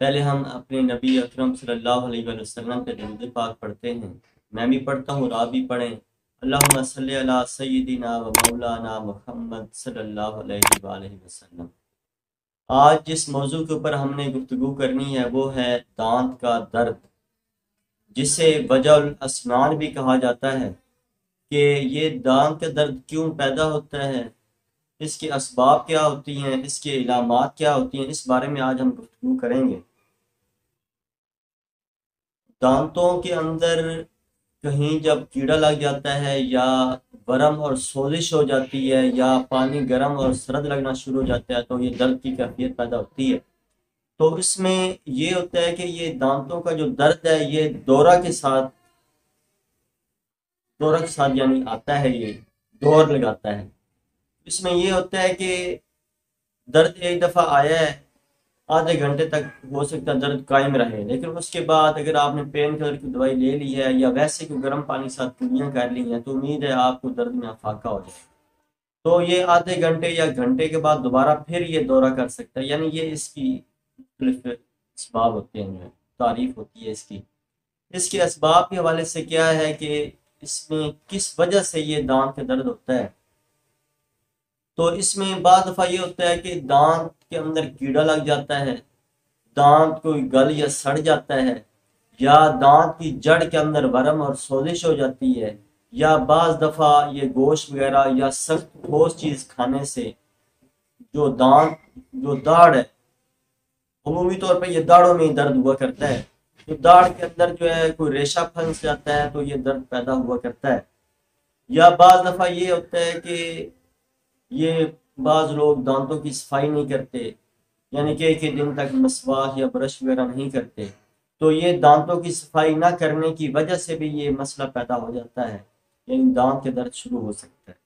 पहले हम अपने नबी अकरम सल्लल्लाहु अलैहि वसल्लम पे दरूद पाक पढ़ते हैं। मैं भी पढ़ता हूँ आप भी पढ़ें। अल्लाहुम्मा सल्ली अला सय्यिदिना व मौलाना मुहम्मद सल्लल्लाहु अलैहि वसल्लम। आज जिस मौजू के ऊपर हमने गुफ्तगू करनी है, वो है दांत का दर्द, जिसे वजल असनान भी कहा जाता है कि ये दांत का दर्द क्यों पैदा होता है, इसके इसबाब क्या होती हैं, इसके इलामात क्या होती हैं, इस बारे में आज हम गुफ्तु करेंगे। दांतों के अंदर कहीं जब कीड़ा लग जाता है या गर्म और सोजिश हो जाती है या पानी गर्म और सर्द लगना शुरू हो जाता है तो ये दर्द की कैफियत पैदा होती है। तो इसमें ये होता है कि ये दांतों का जो दर्द है, ये दौरा के साथ, दौरा के साथ यानी आता है, ये दौर लगाता है। इसमें ये होता है कि दर्द एक दफ़ा आया है आधे घंटे तक हो सकता है दर्द कायम रहे। लेकिन उसके बाद अगर आपने पेन किलर की दवाई ले ली है या वैसे कोई गर्म पानी के साथ कुलियाँ कर ली हैं तो उम्मीद है आपको दर्द में फाका हो जाए तो ये आधे घंटे या घंटे के बाद दोबारा फिर ये दौरा कर सकता है। यानी ये इसकी इसबाब होते हैं, तारीफ़ होती है इसकी। इसके इसबाब के हवाले से क्या है कि इसमें किस वजह से ये दांत का दर्द होता है? तो इसमें बाद दफ़ा ये होता है कि दांत के अंदर कीड़ा लग जाता है, दांत कोई गल या सड़ जाता है, या दांत की जड़ के अंदर वरम और सोजिश हो जाती है, या बाज दफ़ा ये गोश्त वगैरह या सख्त ठोस चीज़ खाने से जो दांत, जो दाढ़ है, अमूमी तौर पर यह दाढ़ों में दर्द हुआ करता है। तो दाढ़ के अंदर जो है कोई रेशा फंस जाता है तो ये दर्द पैदा हुआ करता है। या बाज दफ़ा ये होता है कि ये बाज़ लोग दांतों की सफ़ाई नहीं करते, यानी कि एक दिन तक मसवाह या ब्रश वगैरह नहीं करते तो ये दांतों की सफ़ाई ना करने की वजह से भी ये मसला पैदा हो जाता है, यानी दांत के दर्द शुरू हो सकता है।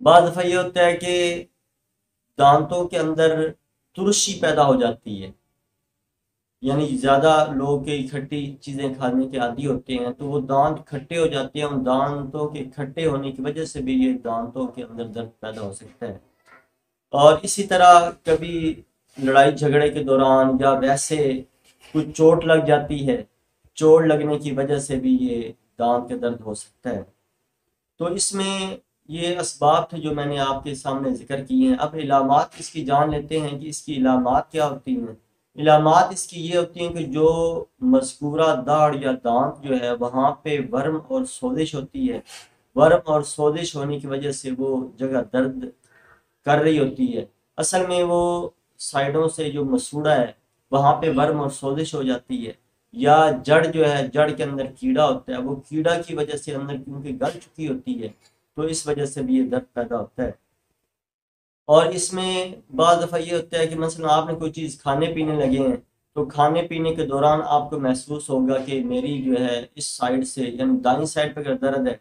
बाद दफ़ा ये होता है कि दांतों के अंदर तुरशी पैदा हो जाती है यानी ज़्यादा लोग के इकट्ठी चीज़ें खाने के आदि होते हैं तो वो दांत खट्टे हो जाते हैं। उन दांतों के खट्टे होने की वजह से भी ये दांतों के अंदर दर्द पैदा हो सकता है। और इसी तरह कभी लड़ाई झगड़े के दौरान या वैसे कुछ चोट लग जाती है, चोट लगने की वजह से भी ये दांत के दर्द हो सकता है। तो इसमें ये इसबाब थे जो मैंने आपके सामने ज़िक्र किए हैं। अब इलामत इसकी जान लेते हैं कि इसकी इलामत क्या होती हैं। इलामात इसकी ये होती हैं कि जो मस्कूरा दाढ़ या दांत जो है, वहाँ पे वर्म और सोजिश होती है। वर्म और सोजिश होने की वजह से वो जगह दर्द कर रही होती है। असल में वो साइडों से जो मसूड़ा है, वहाँ पे वर्म और सोजिश हो जाती है। या जड़ जो है, जड़ के अंदर कीड़ा होता है, वो कीड़ा की वजह से अंदर क्योंकि गल चुकी होती है तो इस वजह से भी ये दर्द पैदा होता है। और इसमें बाद दफ़ा ये होता है कि मसलन आपने कोई चीज़ खाने पीने लगे हैं तो खाने पीने के दौरान आपको महसूस होगा कि मेरी जो है इस साइड से, यानी दाई साइड पर अगर दर्द है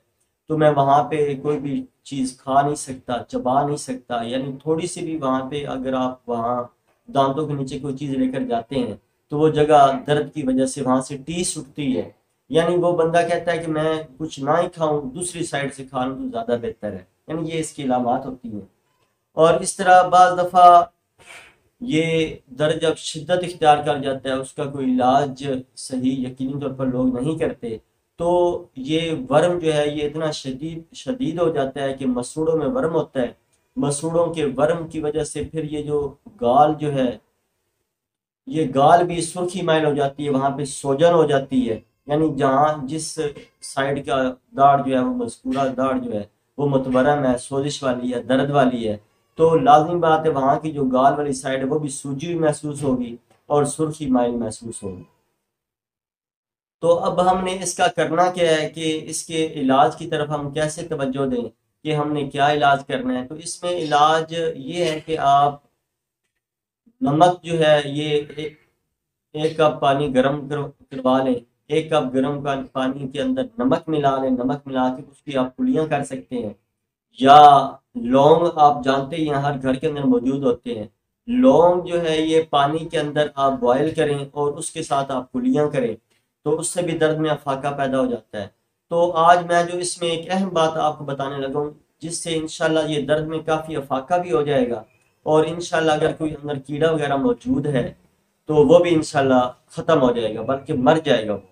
तो मैं वहाँ पे कोई भी चीज़ खा नहीं सकता, चबा नहीं सकता। यानी थोड़ी सी भी वहाँ पे अगर आप वहाँ दांतों के नीचे कोई चीज़ लेकर जाते हैं तो वो जगह दर्द की वजह से वहाँ से टीस उठती है। यानी वो बंदा कहता है कि मैं कुछ ना ही खाऊं, दूसरी साइड से खा लूँ तो ज़्यादा बेहतर है। यानी ये इसकी इलामत होती हैं। और इस तरह बज दफ़ा ये दर्द जब शिद्दत इख्तियार कर जाता है, उसका कोई इलाज सही यकीनी तौर पर लोग नहीं करते। तो ये वर्म जो है, ये इतना शदीद शदीद हो जाता है कि मसूड़ों में वर्म होता है। मसूड़ों के वर्म की वजह से फिर ये जो गाल जो है, ये गाल भी सुर्खी माइल हो जाती है, वहाँ पे सोजन हो जाती है। यानी जहाँ जिस साइड का दाढ़ जो है, वो मस्कूरा दाढ़ जो है, वो मतवरम है, सोजिश वाली है, दर्द वाली है तो लाजमी बात है वहाँ की जो गाल वाली साइड है वो भी सूजी हुई महसूस होगी और सुर्खी माइल महसूस होगी। तो अब हमने इसका करना क्या है कि इसके इलाज की तरफ़ हम कैसे तवज्जो दें कि हमने क्या इलाज करना है? तो इसमें इलाज ये है कि आप नमक जो है ये एक, एक कप पानी गर्म करवा लें एक कप गर्म पानी के अंदर नमक मिला लें नमक मिला के उसकी आप पुलियाँ कर सकते हैं। या लौंग आप जानते ही हर घर के अंदर मौजूद होते हैं। लौंग जो है, ये पानी के अंदर आप बॉयल करें और उसके साथ आप पुलियाँ करें तो उससे भी दर्द में अफाका पैदा हो जाता है। तो आज मैं जो इसमें एक अहम बात आपको बताने लगा हूँ जिससे इनशाला ये दर्द में काफ़ी अफाका भी हो जाएगा और इनशाला अगर कोई अंदर कीड़ा वगैरह मौजूद है तो वो भी इंशाल्लाह ख़त्म हो जाएगा, बल्कि मर जाएगा वो।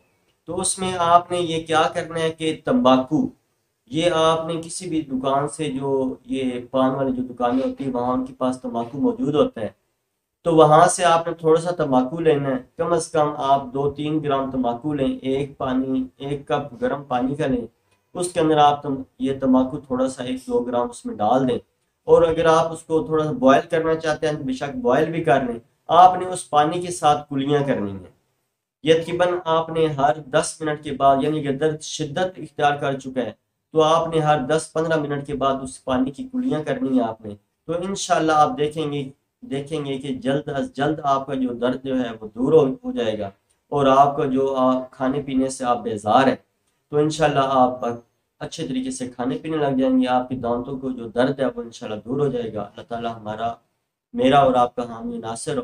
तो उसमें आपने ये क्या करना है कि तंबाकू ये आपने किसी भी दुकान से जो ये पान वाली जो दुकानें होती है वहाँ उनके पास तम्बाकू मौजूद होता है। तो वहाँ से आपने थोड़ा सा तम्बाकू लेना है। कम अज़ कम आप दो तीन ग्राम तम्बाकू लें एक पानी एक कप गर्म पानी का लें। उसके अंदर आप तम, ये तम्बाकू थोड़ा सा एक दो ग्राम उसमें डाल दें। और अगर आप उसको थोड़ा सा बॉयल करना चाहते हैं तो बेशक बॉयल भी कर लें। आपने उस पानी के साथ कुलियाँ करनी है। यकीबन आपने हर दस मिनट के बाद यानी कि दर्द शिद्दत इख्तियार कर चुका है। तो आपने हर दस पंद्रह मिनट के बाद उस पानी की कुलियाँ करनी है आपने। तो इन आप देखेंगे देखेंगे कि जल्द अज जल्द आपका जो दर्द जो है वो दूर हो, जाएगा और आपका जो आप खाने पीने से आप बेजार है। तो इन आप अच्छे तरीके से खाने पीने लग जाएँगे आपके दांतों को जो दर्द है वो इंशाल्लाह दूर हो जाएगा। अल्लाह ताला हमारा मेरा और आपका हामी नासिर हो।